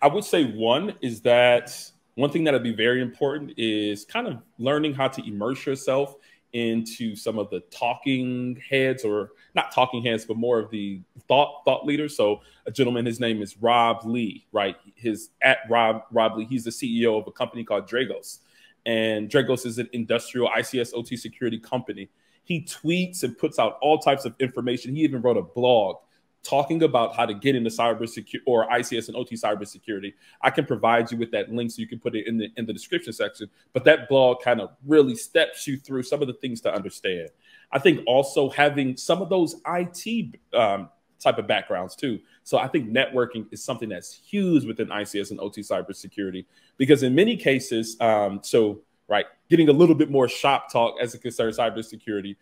I would say one is that one thing that'd be very important is kind of learning how to immerse yourself into some of the talking heads or not talking heads but more of the thought thought leaders. So a gentleman his name is rob lee right? His at rob rob lee he's the ceo of a company called dragos. And dragos is an industrial ics ot security company. He tweets and puts out all types of information. He even wrote a blog talking about how to get into cybersecurity or ICS and OT cybersecurity, I can provide you with that link so you can put it in the in the description section. But that blog kind of really steps you through some of the things to understand. I think also having some of those IT um, type of backgrounds too. So I think networking is something that's huge within ICS and OT cybersecurity because in many cases, um, so right, getting a little bit more shop talk as it concerns cybersecurity.